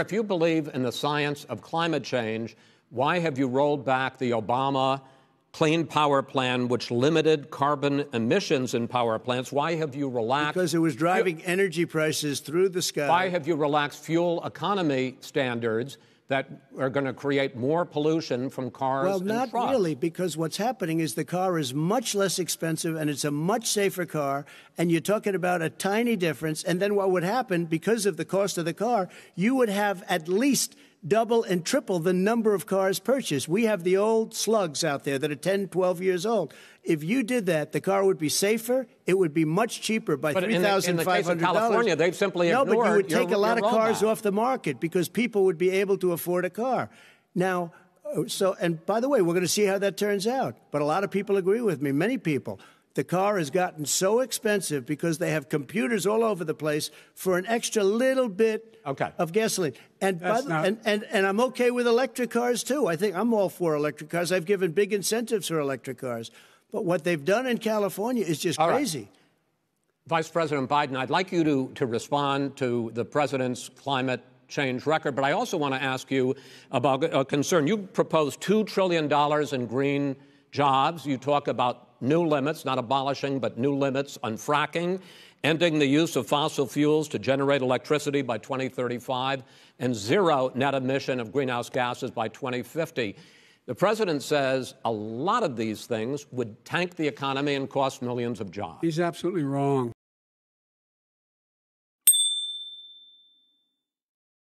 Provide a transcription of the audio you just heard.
If you believe in the science of climate change, why have you rolled back the Obama Clean Power Plan, which limited carbon emissions in power plants? Why have you relaxed? Because it was driving energy prices through the sky. Why have you relaxed fuel economy standards? That are going to create more pollution from cars well not trucks. really because what's happening is the car is much less expensive and it's a much safer car and you're talking about a tiny difference and then what would happen because of the cost of the car you would have at least double and triple the number of cars purchased. We have the old slugs out there that are 10, 12 years old. If you did that, the car would be safer. It would be much cheaper by three thousand five hundred dollars. In California, they've simply no, but you would take your, a lot of cars off the market because people would be able to afford a car. Now, uh, so and by the way, we're going to see how that turns out. But a lot of people agree with me. Many people the car has gotten so expensive because they have computers all over the place for an extra little bit okay. of gasoline. And, the, not... and, and, and I'm okay with electric cars too. I think I'm all for electric cars. I've given big incentives for electric cars. But what they've done in California is just all crazy. Right. Vice President Biden, I'd like you to, to respond to the president's climate change record, but I also want to ask you about a concern. You proposed $2 trillion in green jobs. You talk about new limits, not abolishing, but new limits on fracking, ending the use of fossil fuels to generate electricity by 2035, and zero net emission of greenhouse gases by 2050. The president says a lot of these things would tank the economy and cost millions of jobs. He's absolutely wrong.